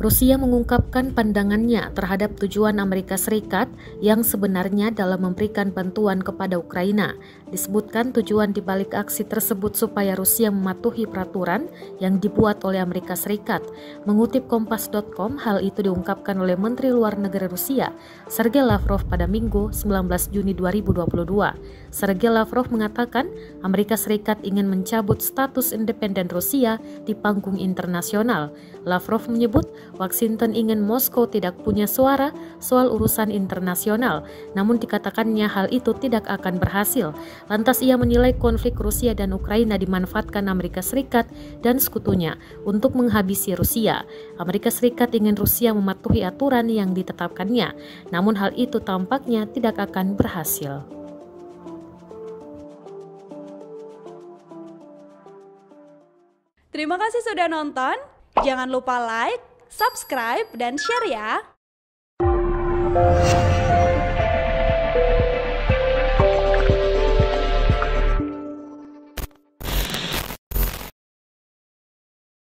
Rusia mengungkapkan pandangannya terhadap tujuan Amerika Serikat yang sebenarnya dalam memberikan bantuan kepada Ukraina. Disebutkan tujuan dibalik aksi tersebut supaya Rusia mematuhi peraturan yang dibuat oleh Amerika Serikat. Mengutip Kompas.com, hal itu diungkapkan oleh Menteri Luar Negeri Rusia, Sergei Lavrov pada Minggu 19 Juni 2022. Sergei Lavrov mengatakan Amerika Serikat ingin mencabut status independen Rusia di panggung internasional. Lavrov menyebut Washington ingin Moskow tidak punya suara soal urusan internasional, namun dikatakannya hal itu tidak akan berhasil. Lantas ia menilai konflik Rusia dan Ukraina dimanfaatkan Amerika Serikat dan sekutunya untuk menghabisi Rusia. Amerika Serikat ingin Rusia mematuhi aturan yang ditetapkannya, namun hal itu tampaknya tidak akan berhasil. Terima kasih sudah nonton. Jangan lupa like, subscribe, dan share ya.